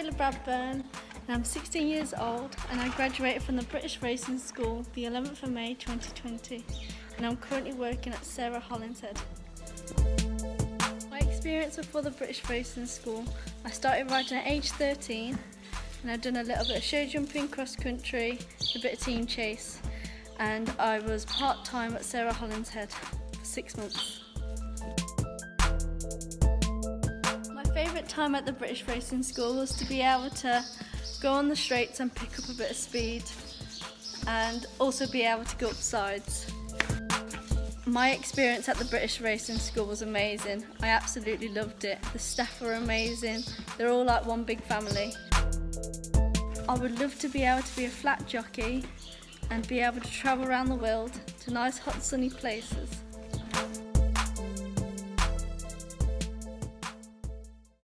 Taylor Bradburn and I'm 16 years old and I graduated from the British Racing School the 11th of May 2020 and I'm currently working at Sarah Hollinshead. My experience before the British Racing School, I started riding at age 13 and I've done a little bit of show jumping, cross country, a bit of team chase and I was part-time at Sarah Hollinshead for six months. Favourite time at the British Racing School was to be able to go on the straights and pick up a bit of speed and also be able to go up sides. My experience at the British Racing School was amazing. I absolutely loved it. The staff were amazing. They're all like one big family. I would love to be able to be a flat jockey and be able to travel around the world to nice hot sunny places.